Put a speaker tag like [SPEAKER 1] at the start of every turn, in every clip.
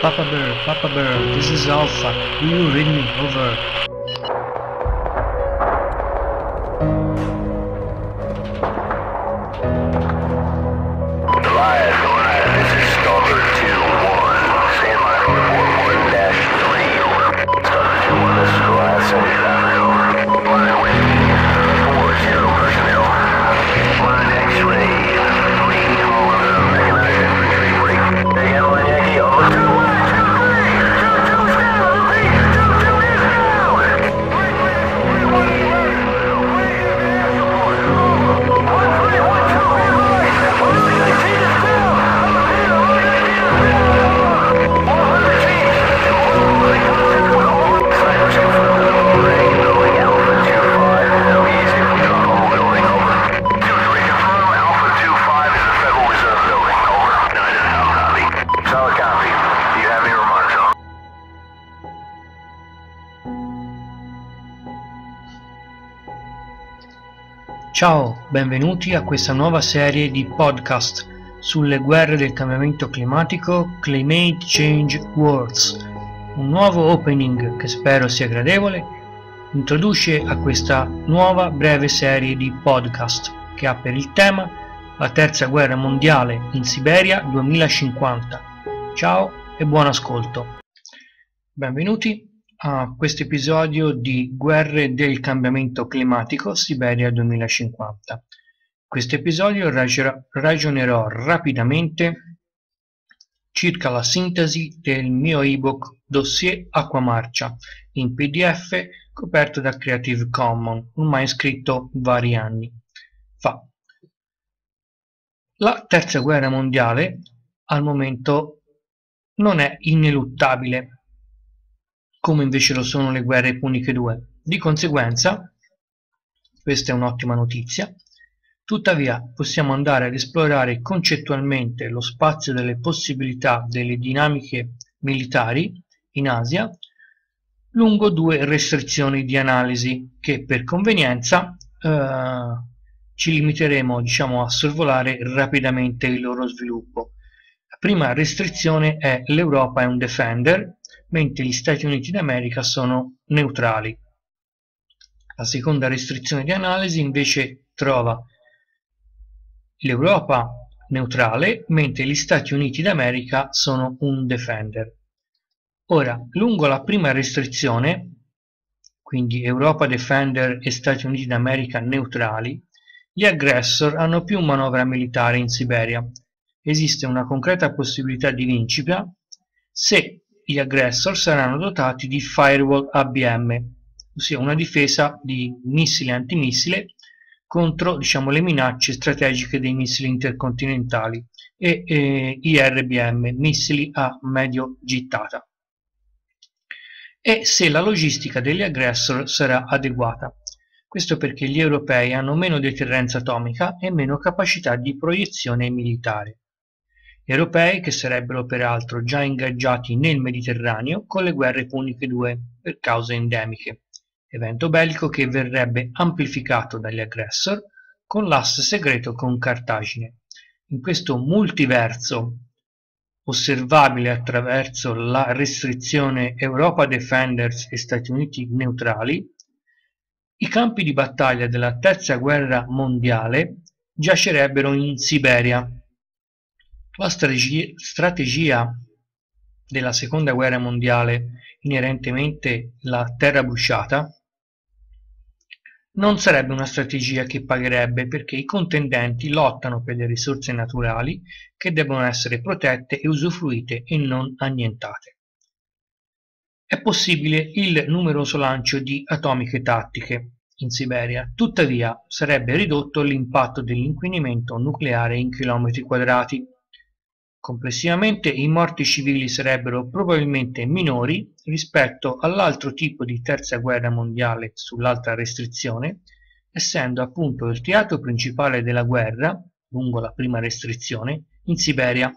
[SPEAKER 1] Papa Bear, Papa Bear, this is Alpha. Will you read me? Over. Ciao, benvenuti a questa nuova serie di podcast sulle guerre del cambiamento climatico Climate Change Wars. Un nuovo opening che spero sia gradevole introduce a questa nuova breve serie di podcast che ha per il tema la terza guerra mondiale in Siberia 2050. Ciao e buon ascolto. Benvenuti a questo episodio di Guerre del cambiamento climatico Siberia 2050. In questo episodio ragionerò rapidamente circa la sintesi del mio ebook Dossier Acqua Marcia in PDF coperto da Creative Commons, ormai scritto vari anni fa. La terza guerra mondiale al momento non è ineluttabile come invece lo sono le guerre puniche 2. Di conseguenza, questa è un'ottima notizia, tuttavia possiamo andare ad esplorare concettualmente lo spazio delle possibilità delle dinamiche militari in Asia lungo due restrizioni di analisi che per convenienza eh, ci limiteremo diciamo, a sorvolare rapidamente il loro sviluppo. La prima restrizione è l'Europa è un defender mentre gli Stati Uniti d'America sono neutrali. La seconda restrizione di analisi invece trova l'Europa neutrale, mentre gli Stati Uniti d'America sono un defender. Ora, lungo la prima restrizione, quindi Europa defender e Stati Uniti d'America neutrali, gli aggressor hanno più manovra militare in Siberia. Esiste una concreta possibilità di vincita se gli aggressor saranno dotati di firewall ABM, ossia una difesa di missile antimissile contro diciamo, le minacce strategiche dei missili intercontinentali e eh, IRBM, missili a medio gittata. E se la logistica degli aggressor sarà adeguata. Questo perché gli europei hanno meno deterrenza atomica e meno capacità di proiezione militare europei che sarebbero peraltro già ingaggiati nel Mediterraneo con le guerre puniche 2 per cause endemiche, evento bellico che verrebbe amplificato dagli aggressor con l'asse segreto con Cartagine. In questo multiverso osservabile attraverso la restrizione Europa Defenders e Stati Uniti neutrali, i campi di battaglia della terza guerra mondiale giacerebbero in Siberia, la strategia della seconda guerra mondiale, inerentemente la terra bruciata, non sarebbe una strategia che pagherebbe perché i contendenti lottano per le risorse naturali che debbono essere protette e usufruite e non annientate. È possibile il numeroso lancio di atomiche tattiche in Siberia, tuttavia sarebbe ridotto l'impatto dell'inquinamento nucleare in chilometri quadrati Complessivamente i morti civili sarebbero probabilmente minori rispetto all'altro tipo di terza guerra mondiale sull'altra restrizione, essendo appunto il teatro principale della guerra, lungo la prima restrizione, in Siberia.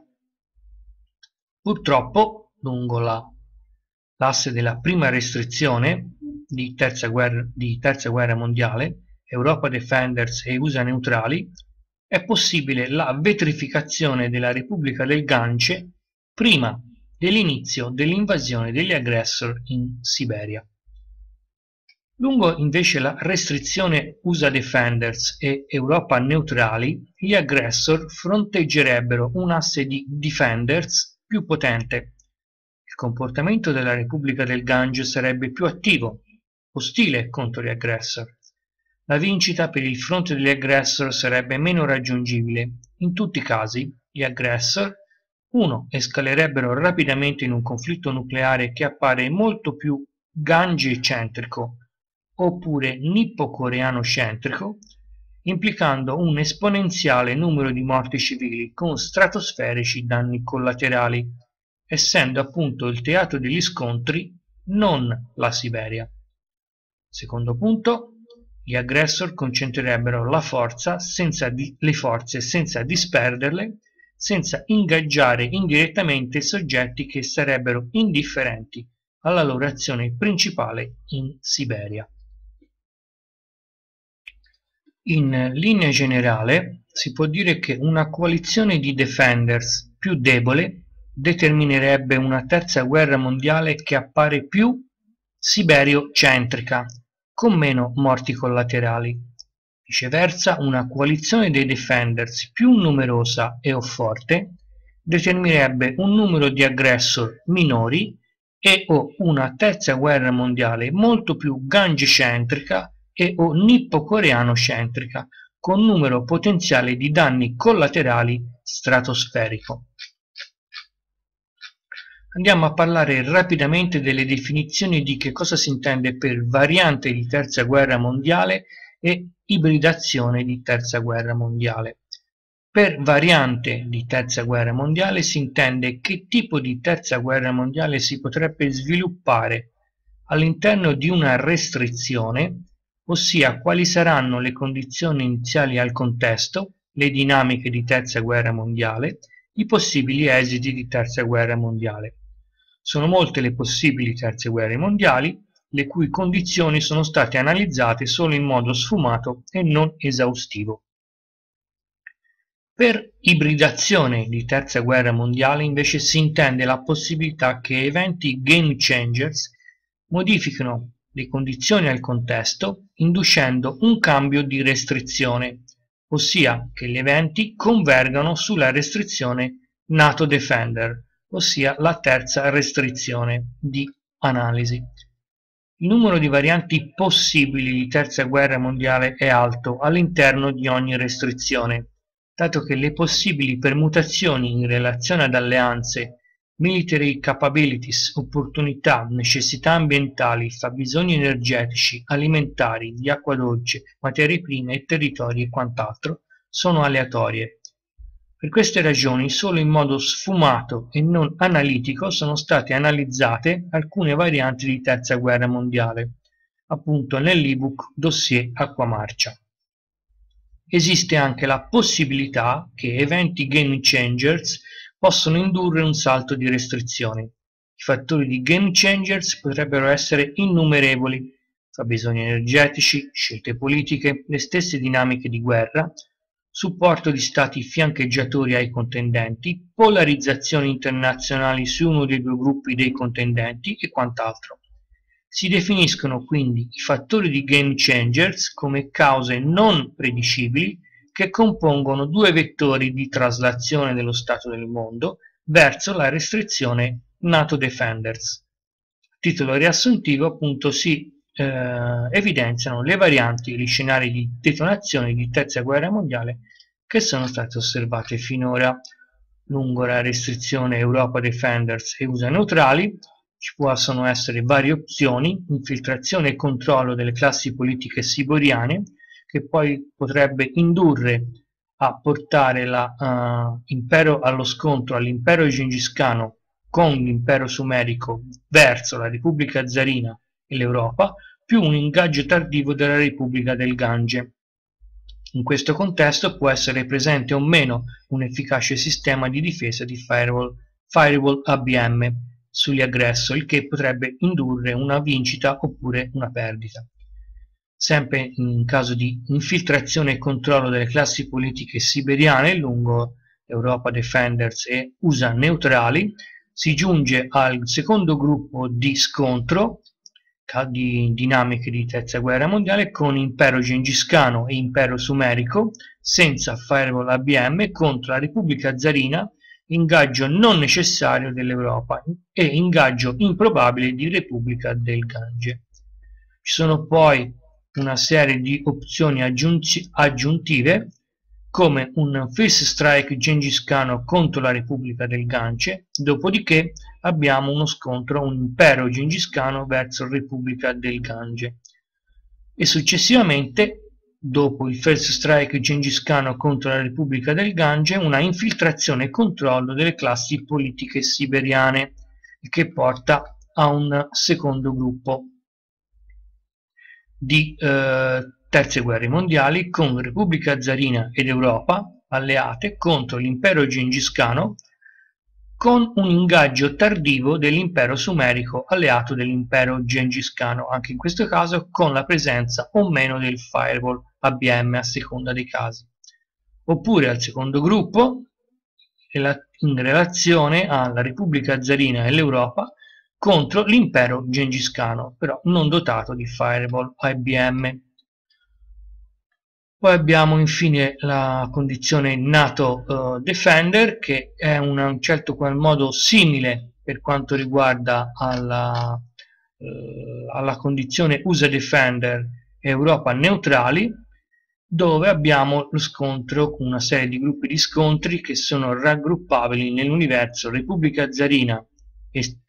[SPEAKER 1] Purtroppo, lungo l'asse della prima restrizione di terza, guerra, di terza guerra mondiale, Europa Defenders e USA neutrali, è possibile la vetrificazione della Repubblica del Gance prima dell'inizio dell'invasione degli aggressor in Siberia. Lungo invece la restrizione USA Defenders e Europa neutrali, gli aggressor fronteggerebbero un asse di Defenders più potente. Il comportamento della Repubblica del Gange sarebbe più attivo, ostile contro gli aggressor. La vincita per il fronte degli aggressor sarebbe meno raggiungibile. In tutti i casi, gli aggressor 1. escalerebbero rapidamente in un conflitto nucleare che appare molto più gange-centrico oppure nippo-coreano-centrico, implicando un esponenziale numero di morti civili con stratosferici danni collaterali, essendo appunto il teatro degli scontri non la Siberia. Secondo punto, gli aggressor concentrerebbero la forza senza le forze senza disperderle, senza ingaggiare indirettamente soggetti che sarebbero indifferenti alla loro azione principale in Siberia. In linea generale si può dire che una coalizione di defenders più debole determinerebbe una terza guerra mondiale che appare più siberio-centrica con meno morti collaterali. Viceversa, una coalizione dei Defenders più numerosa e o forte determinerebbe un numero di aggressor minori e o una terza guerra mondiale molto più gangi-centrica e o nippo-coreano-centrica, con numero potenziale di danni collaterali stratosferico. Andiamo a parlare rapidamente delle definizioni di che cosa si intende per variante di terza guerra mondiale e ibridazione di terza guerra mondiale. Per variante di terza guerra mondiale si intende che tipo di terza guerra mondiale si potrebbe sviluppare all'interno di una restrizione, ossia quali saranno le condizioni iniziali al contesto, le dinamiche di terza guerra mondiale, i possibili esiti di terza guerra mondiale. Sono molte le possibili terze guerre mondiali, le cui condizioni sono state analizzate solo in modo sfumato e non esaustivo. Per ibridazione di terza guerra mondiale invece si intende la possibilità che eventi game changers modifichino le condizioni al contesto inducendo un cambio di restrizione, ossia che gli eventi convergano sulla restrizione NATO Defender, ossia la terza restrizione di analisi. Il numero di varianti possibili di terza guerra mondiale è alto all'interno di ogni restrizione, dato che le possibili permutazioni in relazione ad alleanze, military capabilities, opportunità, necessità ambientali, fabbisogni energetici, alimentari, di acqua dolce, materie prime territori e quant'altro, sono aleatorie per queste ragioni solo in modo sfumato e non analitico sono state analizzate alcune varianti di terza guerra mondiale, appunto nell'ebook Dossier Acquamarcia. Esiste anche la possibilità che eventi game changers possono indurre un salto di restrizioni. I fattori di game changers potrebbero essere innumerevoli, fabbisogni energetici, scelte politiche, le stesse dinamiche di guerra, supporto di stati fiancheggiatori ai contendenti, polarizzazioni internazionali su uno dei due gruppi dei contendenti e quant'altro. Si definiscono quindi i fattori di game changers come cause non predicibili che compongono due vettori di traslazione dello stato del mondo verso la restrizione NATO Defenders. A titolo riassuntivo appunto si eh, evidenziano le varianti gli scenari di detonazione di terza guerra mondiale che sono state osservate finora. Lungo la restrizione Europa Defenders e USA neutrali ci possono essere varie opzioni infiltrazione e controllo delle classi politiche siboriane che poi potrebbe indurre a portare l'impero uh, allo scontro all'impero Gengis Khan con l'impero sumerico verso la Repubblica Zarina e l'Europa, più un ingaggio tardivo della Repubblica del Gange. In questo contesto può essere presente o meno un efficace sistema di difesa di firewall, firewall ABM sugli aggressor, il che potrebbe indurre una vincita oppure una perdita. Sempre in caso di infiltrazione e controllo delle classi politiche siberiane lungo Europa Defenders e USA neutrali, si giunge al secondo gruppo di scontro di dinamiche di terza guerra mondiale con impero gengiscano e impero sumerico senza firewall ABM contro la Repubblica Zarina ingaggio non necessario dell'Europa e ingaggio improbabile di Repubblica del Gange. Ci sono poi una serie di opzioni aggiuntive come un First Strike gengiscano contro la Repubblica del Gange, dopodiché abbiamo uno scontro, un impero gengiscano verso Repubblica del Gange. E successivamente dopo il First Strike gengiscano contro la Repubblica del Gange, una infiltrazione e controllo delle classi politiche siberiane, che porta a un secondo gruppo di eh, terze guerre mondiali con Repubblica Zarina ed Europa alleate contro l'impero gengiscano con un ingaggio tardivo dell'impero sumerico alleato dell'impero gengiscano, anche in questo caso con la presenza o meno del firewall ABM a seconda dei casi. Oppure al secondo gruppo, in relazione alla Repubblica Zarina e l'Europa, contro l'impero gengiscano, però non dotato di firewall IBM. Poi abbiamo infine la condizione NATO uh, Defender che è in un certo qual modo simile per quanto riguarda alla, uh, alla condizione USA Defender Europa neutrali dove abbiamo lo scontro con una serie di gruppi di scontri che sono raggruppabili nell'universo Repubblica Zarina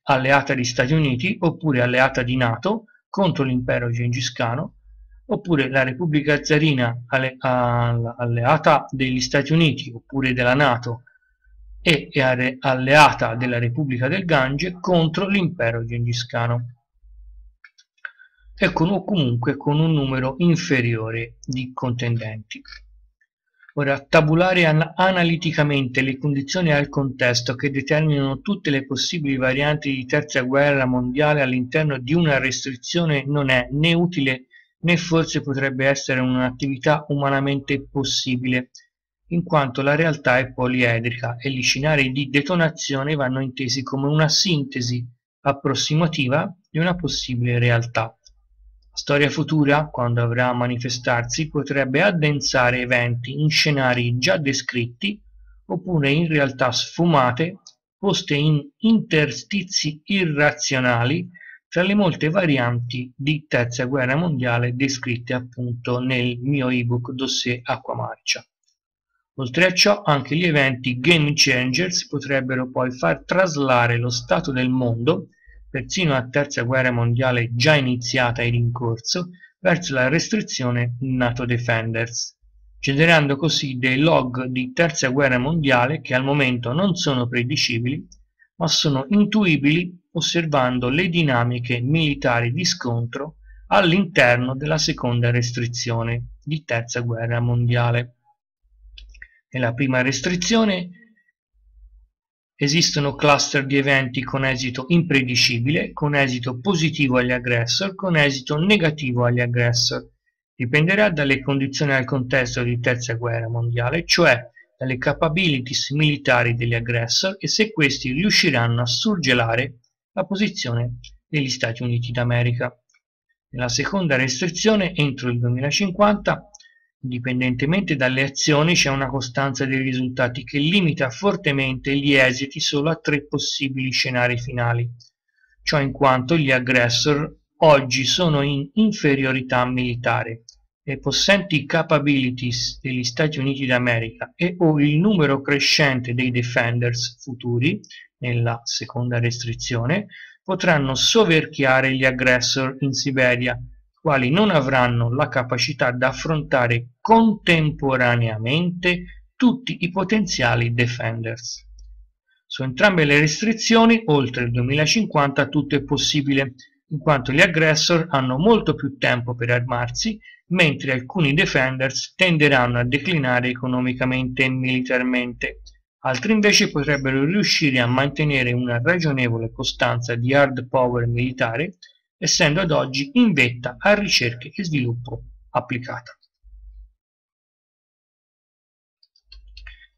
[SPEAKER 1] alleata degli Stati Uniti oppure alleata di NATO contro l'impero gengiscano oppure la Repubblica Zarina alle, alleata degli Stati Uniti oppure della NATO e alleata della Repubblica del Gange contro l'impero gengiscano e con, o comunque con un numero inferiore di contendenti. Ora, tabulare an analiticamente le condizioni al contesto che determinano tutte le possibili varianti di terza guerra mondiale all'interno di una restrizione non è né utile né forse potrebbe essere un'attività umanamente possibile, in quanto la realtà è poliedrica e gli scenari di detonazione vanno intesi come una sintesi approssimativa di una possibile realtà. La storia futura, quando avrà a manifestarsi, potrebbe addensare eventi in scenari già descritti oppure in realtà sfumate poste in interstizi irrazionali tra le molte varianti di terza guerra mondiale descritte appunto nel mio ebook dossier Acqua Marcia. Oltre a ciò, anche gli eventi game changers potrebbero poi far traslare lo stato del mondo persino la terza guerra mondiale già iniziata ed in corso, verso la restrizione NATO Defenders, generando così dei log di terza guerra mondiale che al momento non sono predicibili, ma sono intuibili osservando le dinamiche militari di scontro all'interno della seconda restrizione di terza guerra mondiale. Nella prima restrizione Esistono cluster di eventi con esito impredicibile, con esito positivo agli aggressor, con esito negativo agli aggressor. Dipenderà dalle condizioni al contesto di terza guerra mondiale, cioè dalle capabilities militari degli aggressor e se questi riusciranno a surgelare la posizione degli Stati Uniti d'America. Nella seconda restrizione, entro il 2050, Indipendentemente dalle azioni c'è una costanza dei risultati che limita fortemente gli esiti solo a tre possibili scenari finali, ciò in quanto gli aggressor oggi sono in inferiorità militare. Le possenti capabilities degli Stati Uniti d'America e o il numero crescente dei defenders futuri, nella seconda restrizione, potranno soverchiare gli aggressor in Siberia quali non avranno la capacità di affrontare contemporaneamente tutti i potenziali defenders. Su entrambe le restrizioni, oltre il 2050, tutto è possibile, in quanto gli aggressor hanno molto più tempo per armarsi, mentre alcuni defenders tenderanno a declinare economicamente e militarmente. Altri invece potrebbero riuscire a mantenere una ragionevole costanza di hard power militare essendo ad oggi in vetta a ricerca e sviluppo applicata.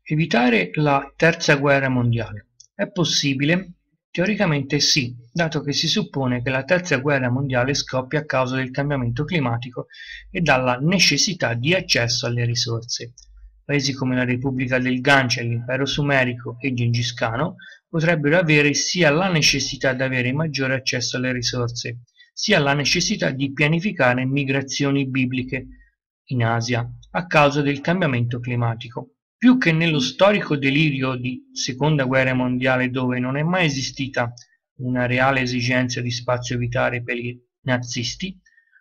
[SPEAKER 1] Evitare la terza guerra mondiale. È possibile Teoricamente sì, dato che si suppone che la terza guerra mondiale scoppia a causa del cambiamento climatico e dalla necessità di accesso alle risorse. Paesi come la Repubblica del Gange, l'Impero Sumerico e Gengis Khan potrebbero avere sia la necessità di avere maggiore accesso alle risorse, sia la necessità di pianificare migrazioni bibliche in Asia a causa del cambiamento climatico. Più che nello storico delirio di seconda guerra mondiale dove non è mai esistita una reale esigenza di spazio vitale per i nazisti,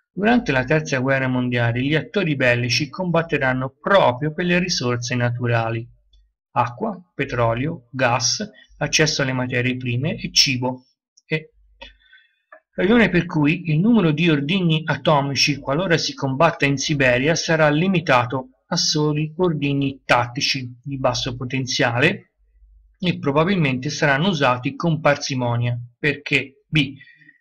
[SPEAKER 1] durante la terza guerra mondiale gli attori bellici combatteranno proprio per le risorse naturali acqua, petrolio, gas, accesso alle materie prime e cibo. E ragione per cui il numero di ordigni atomici qualora si combatta in Siberia sarà limitato a soli ordini tattici di basso potenziale e probabilmente saranno usati con parsimonia perché b.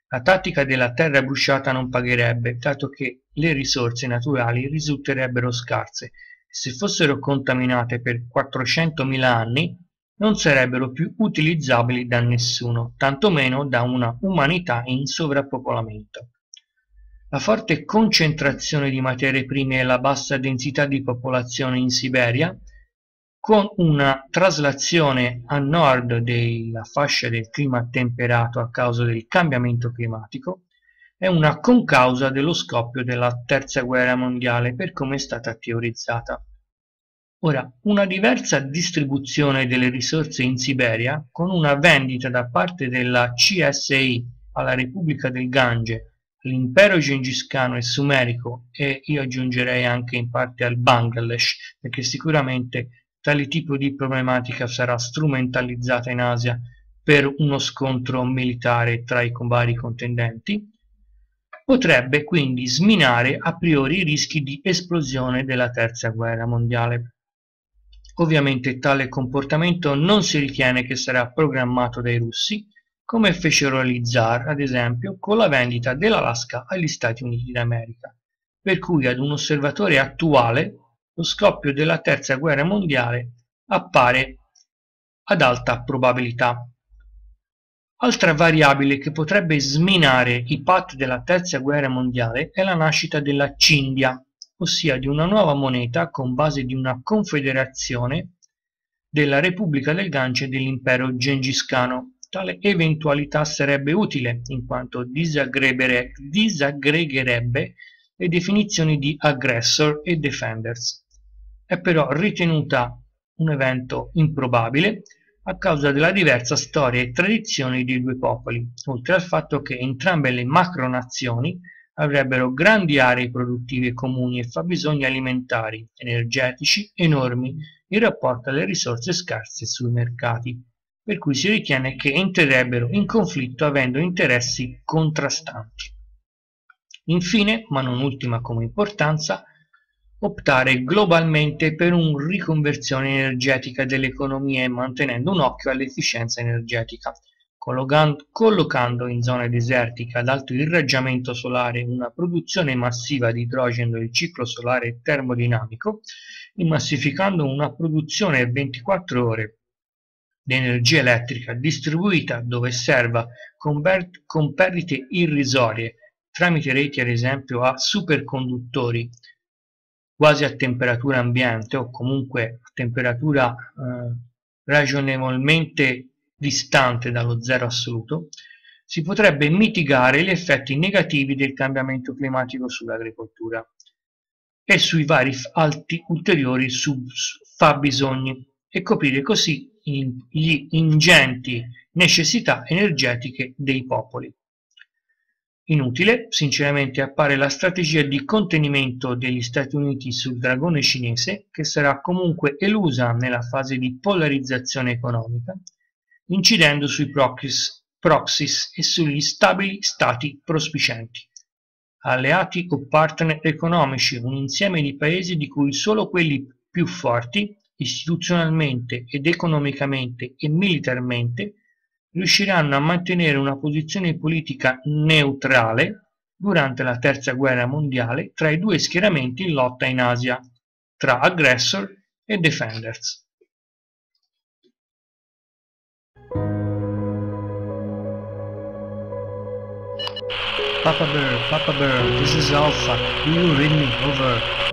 [SPEAKER 1] La tattica della terra bruciata non pagherebbe, dato che le risorse naturali risulterebbero scarse se fossero contaminate per 400.000 anni non sarebbero più utilizzabili da nessuno, tantomeno da una umanità in sovrappopolamento. La forte concentrazione di materie prime e la bassa densità di popolazione in Siberia, con una traslazione a nord della fascia del clima temperato a causa del cambiamento climatico, è una concausa dello scoppio della terza guerra mondiale per come è stata teorizzata. Ora, una diversa distribuzione delle risorse in Siberia, con una vendita da parte della CSI alla Repubblica del Gange l'impero gengiscano e sumerico e io aggiungerei anche in parte al Bangladesh perché sicuramente tale tipo di problematica sarà strumentalizzata in Asia per uno scontro militare tra i vari contendenti potrebbe quindi sminare a priori i rischi di esplosione della terza guerra mondiale. Ovviamente tale comportamento non si ritiene che sarà programmato dai russi come fecero gli ad esempio con la vendita dell'Alaska agli Stati Uniti d'America, per cui ad un osservatore attuale lo scoppio della terza guerra mondiale appare ad alta probabilità. Altra variabile che potrebbe sminare i patti della terza guerra mondiale è la nascita della Cindia, ossia di una nuova moneta con base di una confederazione della Repubblica del Gange e dell'impero gengiscano Tale eventualità sarebbe utile, in quanto disaggregherebbe le definizioni di aggressor e defenders. È però ritenuta un evento improbabile a causa della diversa storia e tradizioni dei due popoli, oltre al fatto che entrambe le macronazioni avrebbero grandi aree produttive comuni e fabbisogni alimentari, energetici enormi in rapporto alle risorse scarse sui mercati per cui si ritiene che entrerebbero in conflitto avendo interessi contrastanti. Infine, ma non ultima come importanza, optare globalmente per una riconversione energetica dell'economia e mantenendo un occhio all'efficienza energetica, collocando in zone desertiche ad alto irraggiamento solare una produzione massiva di idrogeno del ciclo solare termodinamico e massificando una produzione 24 ore di energia elettrica distribuita dove serva con, con perdite irrisorie tramite reti ad esempio a superconduttori quasi a temperatura ambiente o comunque a temperatura eh, ragionevolmente distante dallo zero assoluto, si potrebbe mitigare gli effetti negativi del cambiamento climatico sull'agricoltura e sui vari alti ulteriori fabbisogni e coprire così gli ingenti necessità energetiche dei popoli. Inutile, sinceramente, appare la strategia di contenimento degli Stati Uniti sul dragone cinese, che sarà comunque elusa nella fase di polarizzazione economica, incidendo sui proxies, proxies e sugli stabili stati prospicenti. Alleati o partner economici, un insieme di paesi di cui solo quelli più forti istituzionalmente ed economicamente e militarmente, riusciranno a mantenere una posizione politica neutrale durante la terza guerra mondiale tra i due schieramenti in lotta in Asia, tra aggressor e defenders. Papa Bear, Papa Bear, this is Alpha. Do you read me? Over.